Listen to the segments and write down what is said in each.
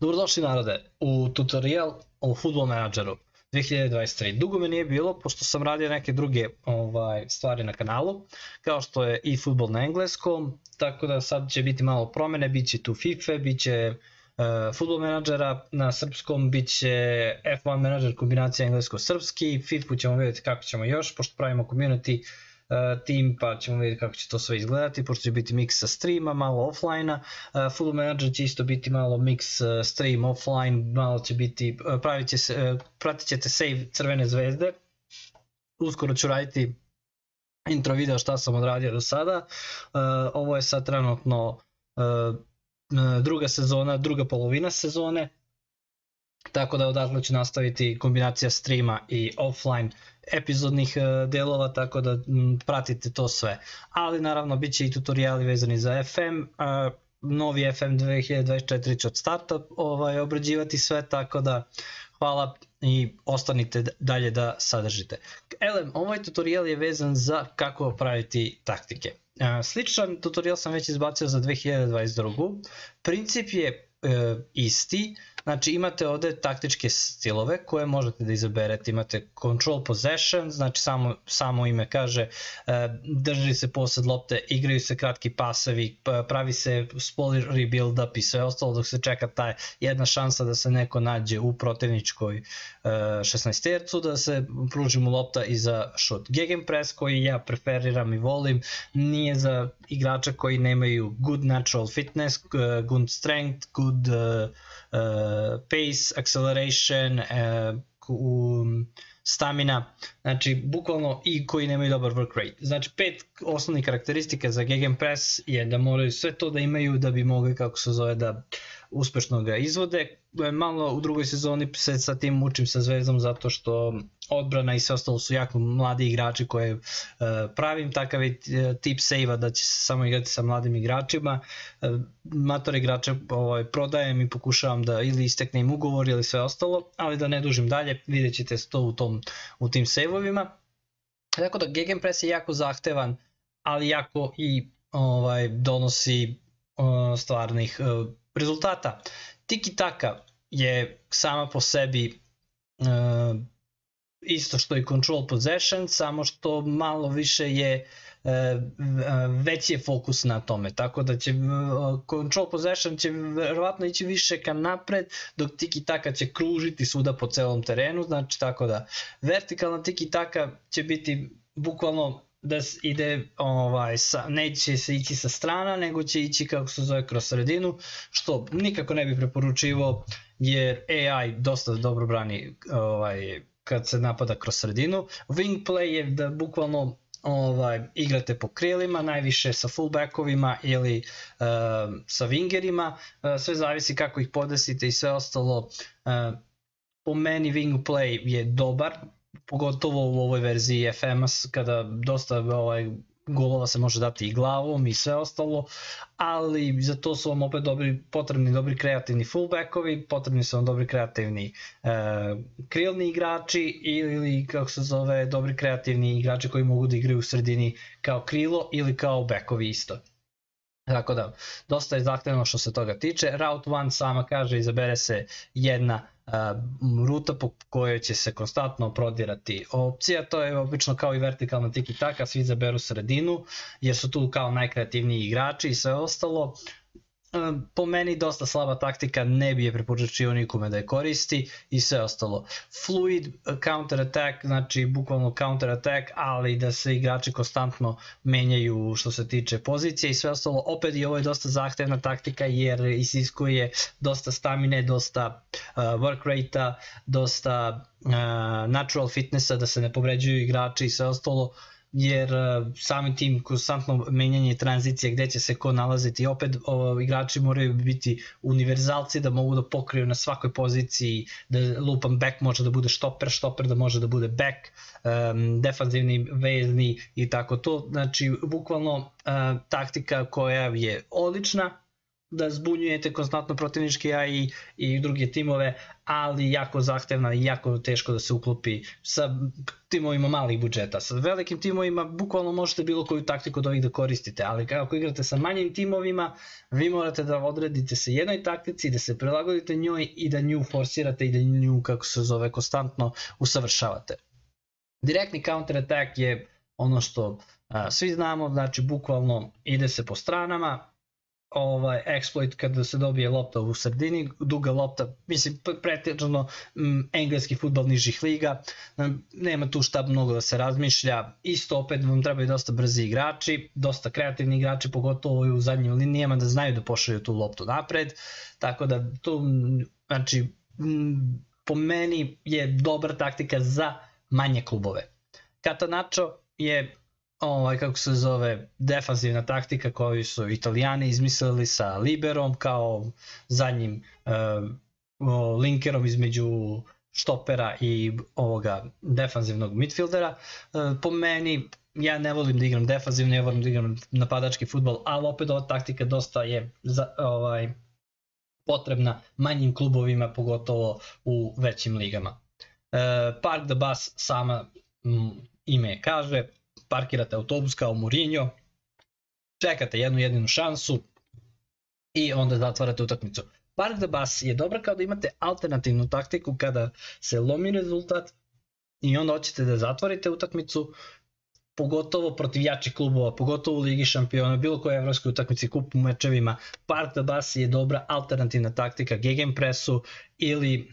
Dobrodošli narode u tutorial o Football Manageru 2023. Dugo me nije bilo, pošto sam radio neke druge ovaj, stvari na kanalu, kao što je i futbol na engleskom, tako da sad će biti malo promene, bit će tu FIFA, bit će uh, Football Managera na srpskom, bit će F1 Manager kombinacija englesko-srpski, FIFA ćemo vidjeti kako ćemo još, pošto pravimo community, tim, pa ćemo vidjeti kako će to sve izgledati, pošto će biti mix sa streama, malo offline-a, uh, Full Manager će isto biti malo mix uh, stream offline, malo će biti, pravit će se, pratit ćete save crvene zvezde, uskoro ću raditi intro video šta sam odradio do sada, ovo je sad trenutno druga sezona, druga polovina sezone, tako da odatle ću nastaviti kombinacija streama i offline epizodnih e, delova, tako da pratite to sve. Ali naravno bit će i tutoriali vezani za FM, novi FM 2024 će od starta ovaj, obrađivati sve, tako da hvala i ostanite da-, dalje da sadržite. Elem, ovaj tutorial je vezan za kako praviti taktike. Sličan tutorial sam već izbacio za 2022. Princip je e, isti, Znači imate ovde taktičke stilove koje možete da izaberete, imate control possession, znači samo, samo ime kaže e, drži se posed lopte, igraju se kratki pasevi, pravi se spoiler rebuild up i sve ostalo dok se čeka taj jedna šansa da se neko nađe u protivničkoj e, 16 tercu, da se pruži mu lopta i za šut. Gegenpress koji ja preferiram i volim nije za igrača koji nemaju good natural fitness, good strength, good uh, pace, acceleration, uh, um, stamina, znači bukvalno i koji nemaju dobar work rate. Znači pet osnovnih karakteristika za Gegenpress je da moraju sve to da imaju da bi mogli kako se zove da uspešno ga izvode. Malo u drugoj sezoni se sa tim mučim sa Zvezdom zato što odbrana i sve ostalo su jako mladi igrači koje uh, pravim takav je e, tip save-a da će se samo igrati sa mladim igračima. Uh, mator igrače ovaj, prodajem i pokušavam da ili istekne im ugovor ili sve ostalo ali da ne dužim dalje vidjet ćete to u, tom, u tim save-ovima. Tako da Gegenpress je jako zahtevan ali jako i ovaj donosi uh, stvarnih uh, rezultata. Tiki Taka je sama po sebi uh, isto što i control possession, samo što malo više je e, veći je fokus na tome, tako da će control possession će verovatno ići više ka napred, dok tiki taka će kružiti svuda po celom terenu, znači tako da vertikalna tiki taka će biti bukvalno da ide ovaj sa neće se ići sa strana nego će ići kako se zove kroz sredinu što nikako ne bih preporučivao jer AI dosta dobro brani ovaj kad se napada kroz sredinu. Wing play je da bukvalno ovaj, igrate po krilima, najviše sa fullbackovima ili uh, sa wingerima, uh, sve zavisi kako ih podesite i sve ostalo. Uh, po meni wing play je dobar, pogotovo u ovoj verziji FMS kada dosta ovaj, golova se može dati i glavom i sve ostalo, ali za to su vam opet dobri, potrebni dobri kreativni fullbackovi, potrebni su vam dobri kreativni e, krilni igrači ili kako se zove dobri kreativni igrači koji mogu da igraju u sredini kao krilo ili kao backovi isto. Tako da, dosta je zahtevno što se toga tiče. Route 1 sama kaže izabere se jedna ruta po kojoj će se konstantno prodirati opcija, to je obično kao i vertikalna tiki taka, svi zaberu sredinu, jer su tu kao najkreativniji igrači i sve ostalo, po meni dosta slaba taktika, ne bi je preporučio nikome da je koristi i sve ostalo. Fluid counter attack, znači bukvalno counter attack, ali da se igrači konstantno menjaju što se tiče pozicije i sve ostalo. Opet i ovo je dosta zahtevna taktika jer isiskuje dosta stamine, dosta uh, work rate-a, dosta uh, natural fitnessa da se ne povređuju igrači i sve ostalo. Uh, jer uh, samim tim konstantno menjanje tranzicije gde će se ko nalaziti opet o, igrači moraju biti univerzalci da mogu da pokriju na svakoj poziciji da lupan back može da bude štoper, štoper da može da bude back um, defanzivni, vezni i tako to. Znači bukvalno uh, taktika koja je odlična da zbunjujete konstantno protivnički ja i, i druge timove, ali jako zahtevna i jako teško da se uklopi sa timovima malih budžeta. Sa velikim timovima bukvalno možete bilo koju taktiku od ovih da koristite, ali ako igrate sa manjim timovima, vi morate da odredite se jednoj taktici, da se prilagodite njoj i da nju forsirate i da nju, kako se zove, konstantno usavršavate. Direktni counter attack je ono što a, svi znamo, znači bukvalno ide se po stranama, ovaj exploit kada se dobije lopta u sredini, duga lopta, mislim pretežno m, engleski futbal nižih liga, nema tu šta mnogo da se razmišlja, isto opet vam trebaju dosta brzi igrači, dosta kreativni igrači, pogotovo u zadnjim linijama da znaju da pošalju tu loptu napred, tako da tu, znači, m, po meni je dobra taktika za manje klubove. Katanacho je ovaj, kako se zove, defanzivna taktika koju su italijani izmislili sa Liberom kao zadnjim uh, linkerom između štopera i ovoga defanzivnog midfieldera. Uh, po meni, ja ne volim da igram defanzivno, ja volim da igram napadački futbol, ali opet ova taktika dosta je za, ovaj, potrebna manjim klubovima, pogotovo u većim ligama. Uh, Park the Bus sama ime kaže, parkirate autobus kao Mourinho, čekate jednu jedinu šansu i onda zatvarate utakmicu. Park the Bus je dobra kao da imate alternativnu taktiku kada se lomi rezultat i onda hoćete da zatvorite utakmicu, pogotovo protiv jačih klubova, pogotovo u Ligi šampiona, bilo koje evropskoj utakmici, kupu mečevima, Park the Bus je dobra alternativna taktika gegenpressu ili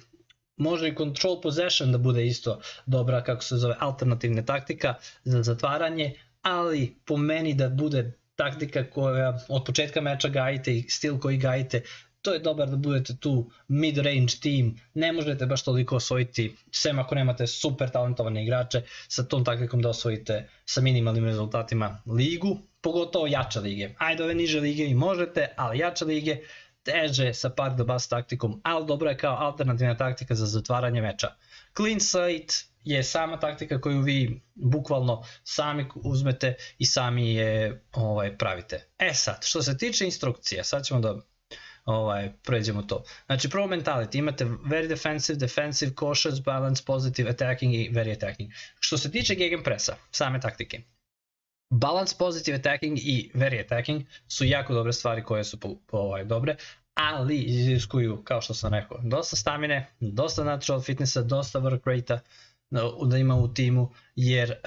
može i control possession da bude isto dobra, kako se zove, alternativna taktika za zatvaranje, ali po meni da bude taktika koja od početka meča gajite i stil koji gajite, to je dobar da budete tu mid-range team, ne možete baš toliko osvojiti, sem ako nemate super talentovane igrače, sa tom taktikom da osvojite sa minimalnim rezultatima ligu, pogotovo jače lige. Ajde ove niže lige i možete, ali jače lige teže sa park the bus taktikom, ali dobro je kao alternativna taktika za zatvaranje meča. Clean slate je sama taktika koju vi bukvalno sami uzmete i sami je ovaj pravite. E sad, što se tiče instrukcija, sad ćemo da ovaj, pređemo to. Znači, prvo mentality, imate very defensive, defensive, cautious, balance, positive, attacking i very attacking. Što se tiče gegenpressa, same taktike, balance, positive attacking i very attacking su jako dobre stvari koje su po, po, ovaj, dobre, ali iziskuju, kao što sam rekao, dosta stamine, dosta natural fitnessa, dosta work rate-a da ima u timu, jer uh,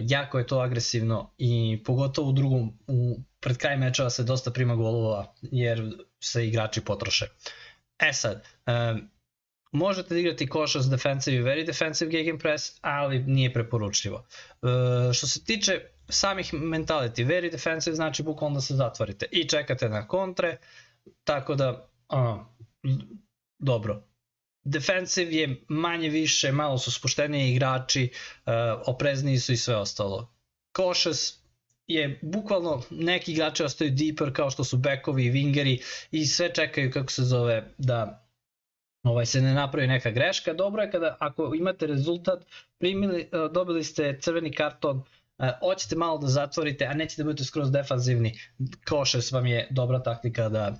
jako je to agresivno i pogotovo u drugom, u, pred kraj mečeva se dosta prima golova, jer se igrači potroše. E sad, uh, možete da igrati koša defensive i very defensive gegenpress, ali nije preporučljivo. Uh, što se tiče samih mentality, very defensive znači bukvalno da se zatvorite i čekate na kontre, tako da, a, dobro. Defensive je manje više, malo su spušteniji igrači, uh, oprezniji su i sve ostalo. Cautious je bukvalno neki igrači ostaju deeper kao što su bekovi i wingeri i sve čekaju kako se zove da ovaj se ne napravi neka greška. Dobro je kada ako imate rezultat, primili, dobili ste crveni karton, Uh, hoćete malo da zatvorite, a nećete da budete skroz defanzivni, košes vam je dobra taktika da,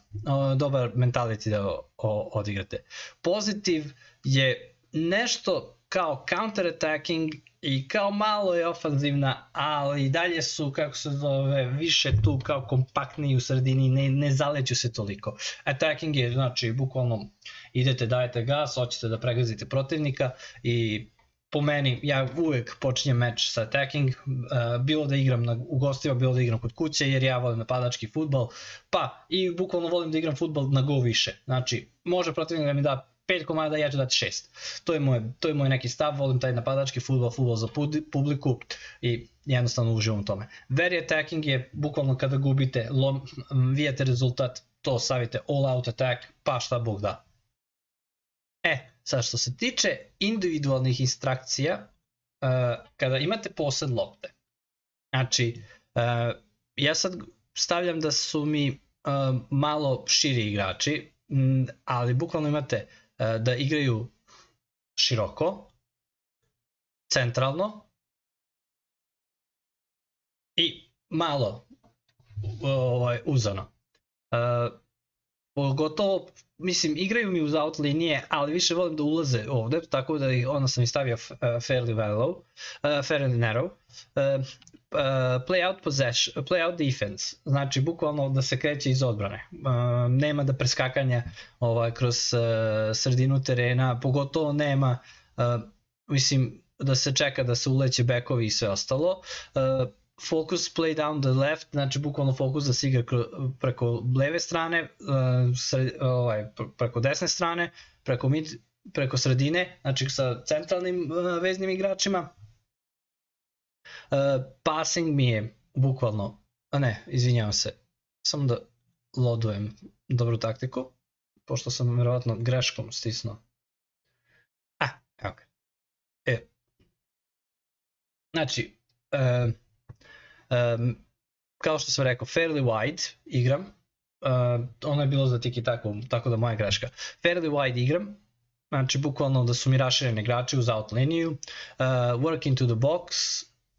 dobar mentality da o, odigrate. Pozitiv je nešto kao counter-attacking i kao malo je ofanzivna, ali i dalje su, kako se zove, više tu kao kompaktniji u sredini, ne, ne zaleću se toliko. Attacking je, znači, bukvalno idete, dajete gas, hoćete da pregazite protivnika i po meni, ja uvek počinjem meč sa attacking, uh, bilo da igram na, u gostima, bilo da igram kod kuće, jer ja volim napadački futbol, pa i bukvalno volim da igram futbol na go više. Znači, može protivnik da mi da pet komada, ja ću dati šest. To je moj, to je moj neki stav, volim taj napadački futbol, futbol za publiku i jednostavno uživam u tome. Very attacking je bukvalno kada gubite, lom, vijate rezultat, to savite all out attack, pa šta Bog da. E, Sad, što se tiče individualnih instrukcija, uh, kada imate posed lopte, znači, uh, ja sad stavljam da su mi uh, malo širi igrači, ali bukvalno imate da igraju široko, centralno i malo ovaj, uzano. Uh, Pogotovo, mislim, igraju mi uz out linije, ali više volim da ulaze ovde, tako da onda sam ih stavio uh, fairly low, uh, fairly narrow. Uh, uh, play out possession, play out defense, znači bukvalno da se kreće iz odbrane. Uh, nema da preskakanja ovaj, kroz uh, sredinu terena, pogotovo nema, uh, mislim, da se čeka da se uleće bekovi i sve ostalo. Uh, focus play down the left, znači bukvalno fokus da se igra preko leve strane, uh, sred, ovaj, preko desne strane, preko mid, preko sredine, znači sa centralnim uh, veznim igračima. Uh, passing mi je bukvalno, a ne, izvinjavam se, samo da lodujem dobru taktiku, pošto sam verovatno greškom stisnuo. A, evo ga. E. Znači, uh, Um, kao što sam rekao, fairly wide igram, uh, ono je bilo za tiki tako, tako da moja greška. Fairly wide igram, znači bukvalno da su mi rašireni igrači uz out liniju, uh, work into the box,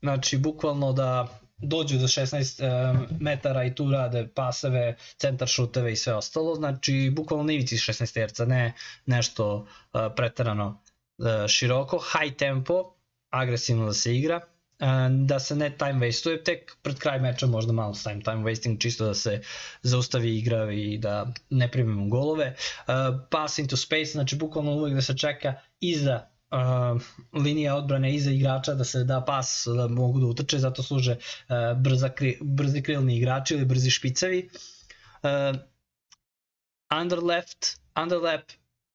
znači bukvalno da dođu do 16 uh, metara i tu rade paseve, centar šuteve i sve ostalo, znači bukvalno na ivici 16 terca, ne nešto uh, preterano uh, široko, high tempo, agresivno da se igra, da se ne time wasteuje, tek pred kraj meča možda malo time, time wasting, čisto da se zaustavi igra i da ne primimo golove. Uh, pass into space, znači bukvalno uvek da se čeka iza uh, linija odbrane iza igrača da se da pas da mogu da utrče, zato služe uh, brza kri, brzi krilni igrači ili brzi špicevi. Uh, under left, under lap,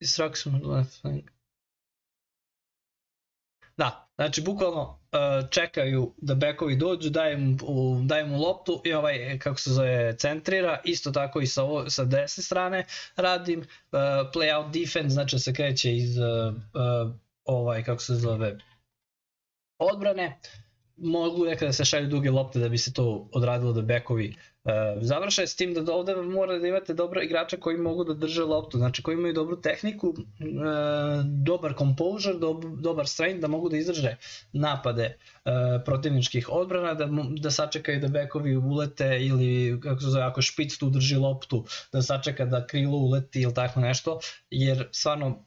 instruction left. Da, znači bukvalno Uh, čekaju da bekovi dođu, daje mu, daje mu loptu i ovaj, kako se zove, centrira, isto tako i sa, ovo, sa desne strane radim, uh, play out defense, znači da se kreće iz ovaj, kako se zove, odbrane, mogu nekada da se šalju duge lopte da bi se to odradilo da bekovi uh, završe, s tim da ovde mora da imate dobro igrača koji mogu da drže loptu, znači koji imaju dobru tehniku, uh, dobar composure, dob, dobar strength, da mogu da izdrže napade uh, protivničkih odbrana, da, da sačekaju da bekovi ulete ili kako se zove, ako špic tu drži loptu, da sačeka da krilo uleti ili tako nešto, jer stvarno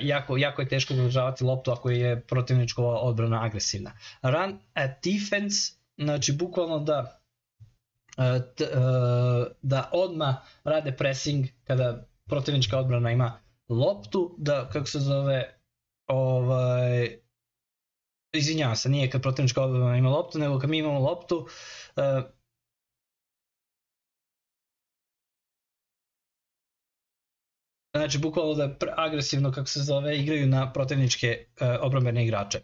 jako, jako je teško zadržavati loptu ako je protivnička odbrana agresivna. Run at defense, znači bukvalno da E, t, e, da odma rade pressing kada protivnička odbrana ima loptu, da kako se zove ovaj izvinjavam se, nije kad protivnička odbrana ima loptu, nego kad mi imamo loptu uh, znači bukvalno da agresivno kako se zove igraju na protivničke uh, obrambene igrače.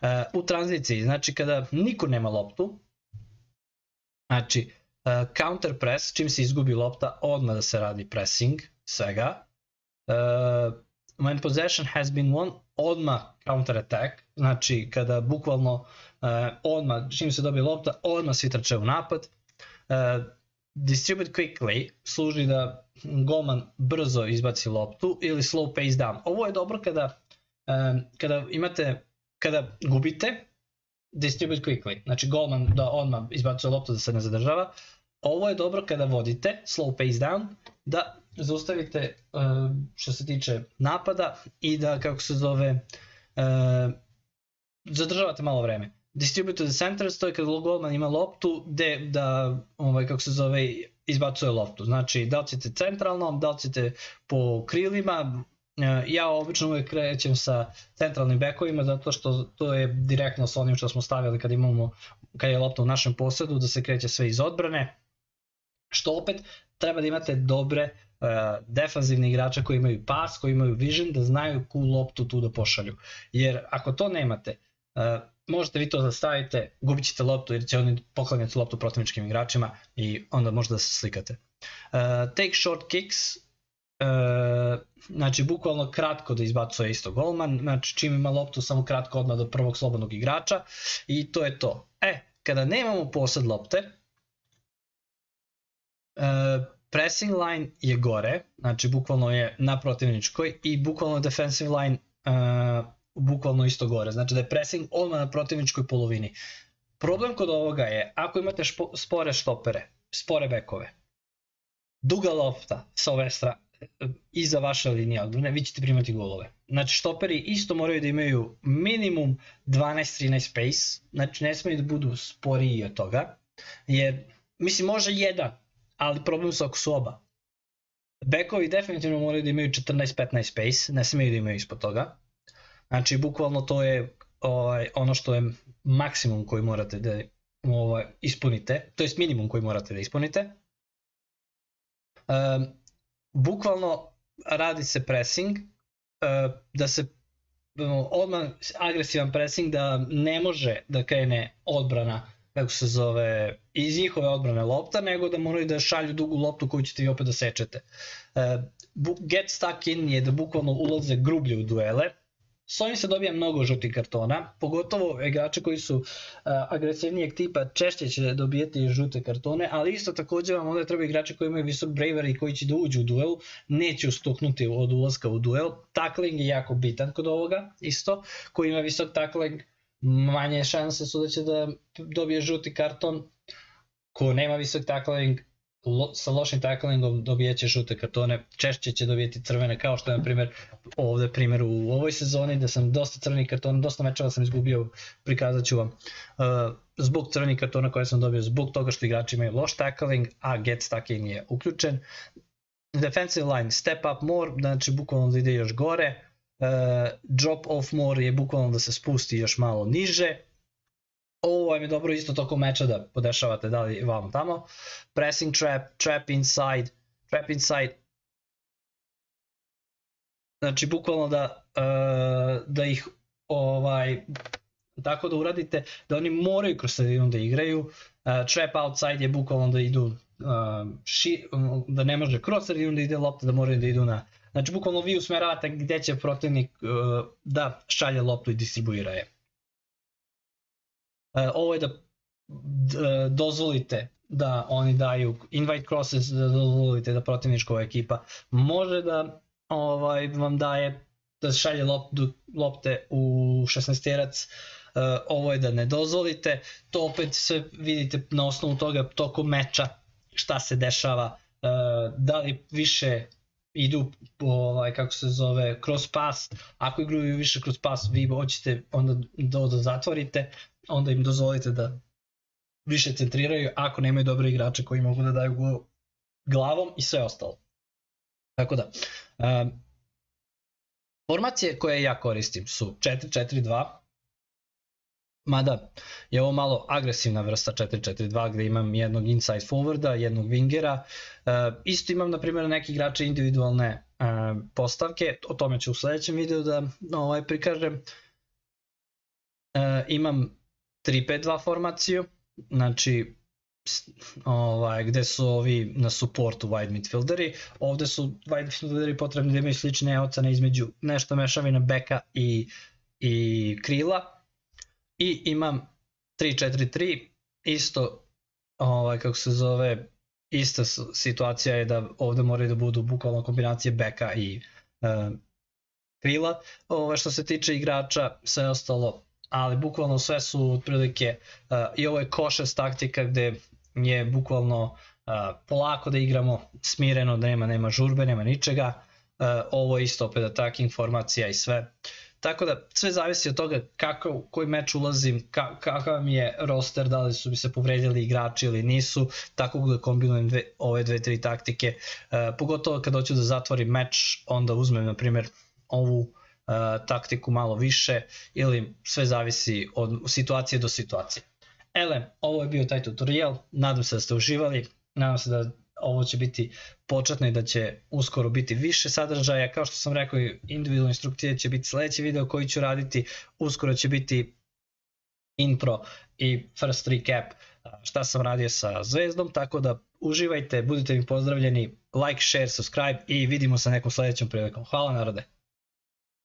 Uh, u tranziciji, znači kada niko nema loptu, Znači, uh, counter press, čim se izgubi lopta, odmah da se radi pressing svega. Uh, when possession has been won, odmah counter attack, znači kada bukvalno uh, odmah, čim se dobije lopta, odmah svi trče u napad. Uh, distribute quickly služi da golman brzo izbaci loptu ili slow pace down. Ovo je dobro kada, um, kada imate, kada gubite, distribute quickly, znači golman da odmah izbacuje loptu da se ne zadržava. Ovo je dobro kada vodite, slow pace down, da zaustavite uh, što se tiče napada i da, kako se zove, uh, zadržavate malo vreme. Distribute to the center, to je kada golman ima loptu, de, da, ovaj, kako se zove, izbacuje loptu. Znači, da li ćete centralno, da li ćete po krilima, E, ja obično uvek krećem sa centralnim bekovima zato što to je direktno sa onim što smo stavili kad imamo kad je lopta u našem posedu da se kreće sve iz odbrane što opet treba da imate dobre uh, defanzivne igrače koji imaju pas, koji imaju vision da znaju ku loptu tu da pošalju jer ako to nemate uh, možete vi to da stavite, gubit ćete loptu jer će oni poklanjati loptu protivničkim igračima i onda možda da se slikate. Uh, take short kicks E, znači bukvalno kratko da izbacuje isto golman, znači čim ima loptu samo kratko odmah do prvog slobodnog igrača i to je to. E, kada nemamo posed lopte, pressing line je gore, znači bukvalno je na protivničkoj i bukvalno defensive line e, bukvalno isto gore, znači da je pressing odmah na protivničkoj polovini. Problem kod ovoga je, ako imate špo, spore štopere, spore bekove, duga lopta sa ove strane, iza vaše linije odbrane, vi ćete primati golove. Znači štoperi isto moraju da imaju minimum 12-13 pace, znači ne smiju da budu sporiji od toga, jer mislim može jedan, ali problem su ako su oba. Bekovi definitivno moraju da imaju 14-15 pace, ne smiju da imaju ispod toga. Znači bukvalno to je ovaj, ono što je maksimum koji morate da ovaj, ispunite, to je minimum koji morate da ispunite. Um, bukvalno radi se pressing, uh, da se odmah agresivan pressing da ne može da krene odbrana kako se zove, iz njihove odbrane lopta, nego da moraju da šalju dugu loptu koju ćete vi opet da sečete. Uh, get stuck in je da bukvalno ulaze grublje u duele, S ovim se dobija mnogo žutih kartona, pogotovo igrači koji su uh, agresivnijeg tipa češće će dobijeti žute kartone, ali isto takođe vam onda treba igrači koji imaju visok bravery i koji će da uđu u duel, neće ustuknuti od ulaska u duel. Tackling je jako bitan kod ovoga, isto, koji ima visok tackling, manje šanse su da će da dobije žuti karton, ko nema visok tackling, lo, sa lošim tacklingom dobijeće žute kartone, češće će dobijeti crvene, kao što je na primjer ovde primjer u ovoj sezoni da sam dosta crvenih kartona, dosta mečeva sam izgubio, prikazat ću vam, uh, zbog crvenih kartona koje sam dobio, zbog toga što igrači imaju loš tackling, a get stacking je uključen. Defensive line, step up more, znači bukvalno da ide još gore, uh, drop off more je bukvalno da se spusti još malo niže, ovo vam je dobro isto tokom meča da podešavate da li vam tamo. Pressing trap, trap inside, trap inside. Znači bukvalno da, uh, da ih ovaj tako da uradite da oni moraju kroz sredinu da igraju. Uh, trap outside je bukvalno da idu uh, ši, da ne može kroz sredinu da ide lopta, da moraju da idu na Znači bukvalno vi usmeravate gde će protivnik uh, da šalje loptu i distribuira je. E, ovo je da dozvolite da oni daju invite crosses, da dozvolite da protivnička ekipa može da ovaj vam daje da šalje loptu, lopte u 16 terac, uh, ovo je da ne dozvolite, to opet sve vidite na osnovu toga tokom meča šta se dešava, da li više idu ovaj kako se zove cross pass, ako igraju više cross pass vi hoćete onda da, da zatvorite, onda im dozvolite da više centriraju ako nemaju dobre igrače koji mogu da daju go glavom i sve ostalo. Tako da, um, formacije koje ja koristim su 4-4-2, mada je ovo malo agresivna vrsta 4-4-2 gde imam jednog inside forwarda, jednog wingera, uh, isto imam na primjer neke igrače individualne uh, postavke, o tome ću u sledećem videu da ovaj, prikažem. Uh, imam 3-5-2 formaciju, znači ovaj, gde su ovi na supportu wide midfielderi. Ovde su wide midfielderi potrebni da imaju slične ocene između nešto mešavina beka i, i krila. I imam 3-4-3, isto ovaj, kako se zove, ista situacija je da ovde moraju da budu bukvalno kombinacije beka i uh, krila. Ove, što se tiče igrača, sve ostalo ali bukvalno sve su otprilike uh, i ovo je košas taktika gde je bukvalno uh, polako da igramo, smireno, da nema, nema žurbe, nema ničega, uh, ovo je isto opet attacking formacija i sve. Tako da sve zavisi od toga kako, koji meč ulazim, ka, kakav mi je roster, da li su mi se povredili igrači ili nisu, tako da kombinujem dve, ove dve, tri taktike. Uh, pogotovo kad hoću da zatvorim meč, onda uzmem, na primjer, ovu taktiku malo više ili sve zavisi od situacije do situacije. Ele, ovo je bio taj tutorial, nadam se da ste uživali, nadam se da ovo će biti početno i da će uskoro biti više sadržaja. Kao što sam rekao, individualne instrukcije će biti sledeći video koji ću raditi, uskoro će biti intro i first recap šta sam radio sa Zvezdom, tako da uživajte, budite mi pozdravljeni, like, share, subscribe i vidimo se nekom sledećom prilikom. Hvala narode!